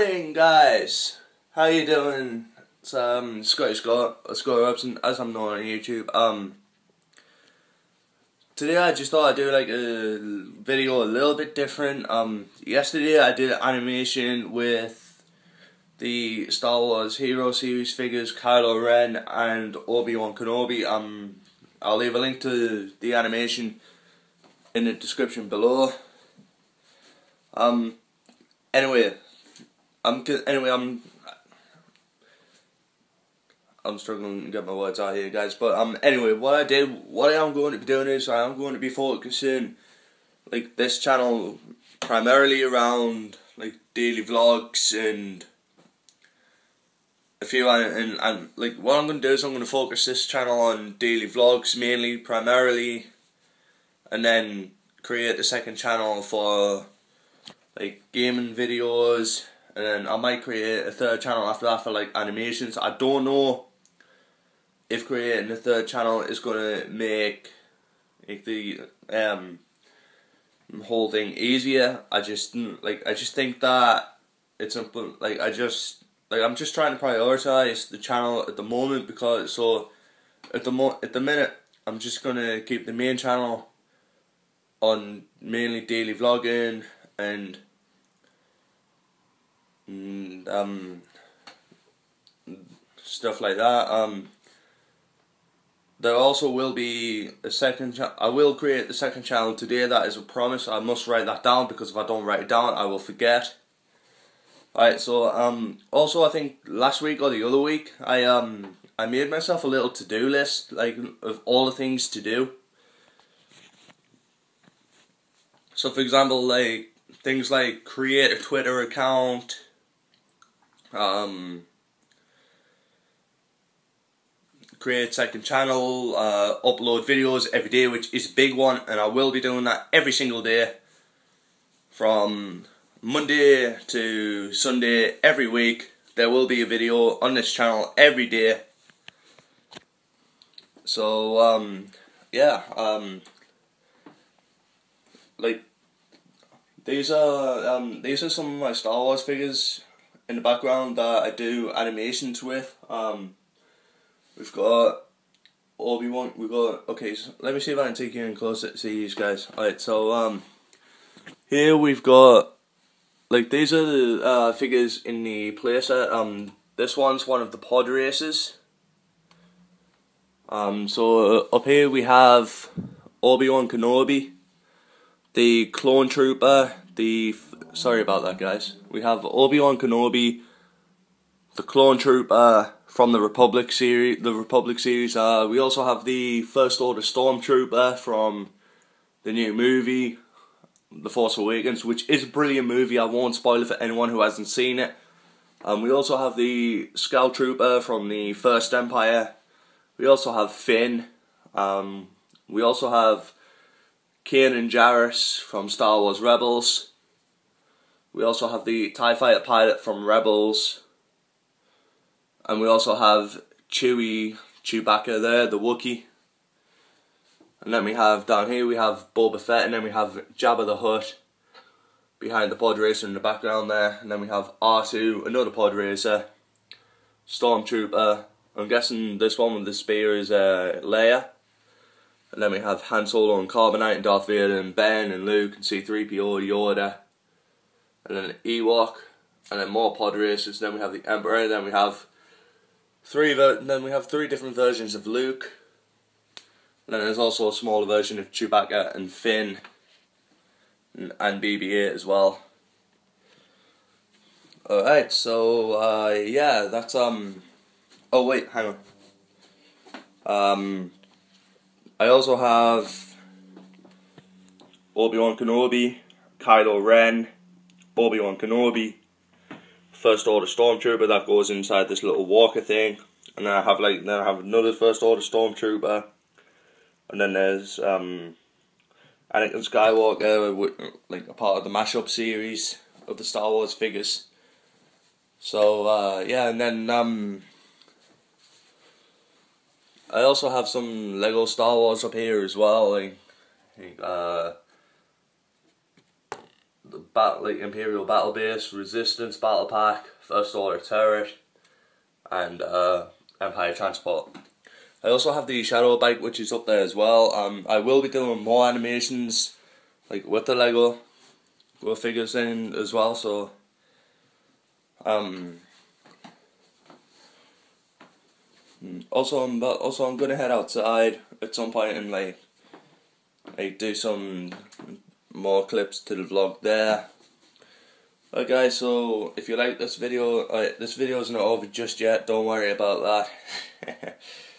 morning, guys. How you doing? It's um Scotty Scott, Scott Robson, as I'm known on YouTube. Um, today I just thought I'd do like a video a little bit different. Um, yesterday I did animation with the Star Wars Hero Series figures, Kylo Ren and Obi Wan Kenobi. Um, I'll leave a link to the animation in the description below. Um, anyway, I'm anyway I'm I'm struggling to get my words out here, guys. But um, anyway, what I did, what I am going to be doing is I am going to be focusing like this channel primarily around like daily vlogs and a few and, and, and like what I'm going to do is I'm going to focus this channel on daily vlogs mainly, primarily, and then create a second channel for like gaming videos and then I might create a third channel after that for like animations. I don't know if creating a third channel is gonna make like the um whole thing easier. I just like I just think that it's. Like I just like I'm just trying to prioritize the channel at the moment because so at the mo at the minute I'm just gonna keep the main channel on mainly daily vlogging and mm, um stuff like that. Um, there also will be a second. I will create the second channel today. That is a promise. I must write that down because if I don't write it down, I will forget. Alright, so um, also I think last week or the other week, I um, I made myself a little to do list like of all the things to do. So, for example, like things like create a Twitter account, um, create second channel, uh, upload videos every day, which is a big one, and I will be doing that every single day from Monday to Sunday every week. There will be a video on this channel every day. So um, yeah, um, like these are um, these are some of my Star Wars figures in the background that I do animations with. Um, we've got Obi Wan. We've got okay. So let me see if I can take you in closer see these guys. Alright, so um, here we've got like these are the uh, figures in the playset. Um, this one's one of the pod races. Um, so uh, up here we have Obi Wan Kenobi, the Clone Trooper, the sorry about that, guys. We have Obi Wan Kenobi, the Clone Trooper from the Republic series. The Republic series. Uh, we also have the First Order Stormtrooper from the new movie, The Force Awakens, which is a brilliant movie. I won't spoil it for anyone who hasn't seen it. Um, we also have the Scout Trooper from the First Empire. We also have Finn. Um, we also have Kanan and Jarrus from Star Wars Rebels. We also have the TIE Fighter pilot from Rebels. And we also have Chewie Chewbacca there, the Wookiee. And then we have down here we have Boba Fett and then we have Jabba the Hutt behind the pod racer in the background there. And then we have R2, another pod racer, Stormtrooper. I'm guessing this one with the spear is uh, Leia. And then we have Han Solo and Carbonite and Darth Vader and Ben and Luke and C3PO, Yoda. And then Ewok. And then more pod races. Then we have the Emperor. And then we have three. then we have three different versions of Luke. And then there's also a smaller version of Chewbacca and Finn. And, and BB-8 as well. Alright, so uh, yeah, that's um. Oh wait, hang on. Um, I also have Obi Wan Kenobi, Kylo Ren, Obi Wan Kenobi, First Order Stormtrooper that goes inside this little walker thing, and then I have like then I have another First Order Stormtrooper, and then there's um, Anakin Skywalker, like a part of the mashup series of the Star Wars figures. So uh, yeah, and then um, I also have some Lego Star Wars up here as well. Like, uh, like Imperial Battle Base, Resistance Battle Pack, First Order Turret, and uh, Empire Transport. I also have the Shadow bike which is up there as well. Um, I will be doing more animations like with the Lego with figures in as well. So um. Also, I'm also I'm gonna head outside at some point and like like do some more clips to the vlog there. Alright guys, so if you like this video, uh, this video is not over just yet, don't worry about that.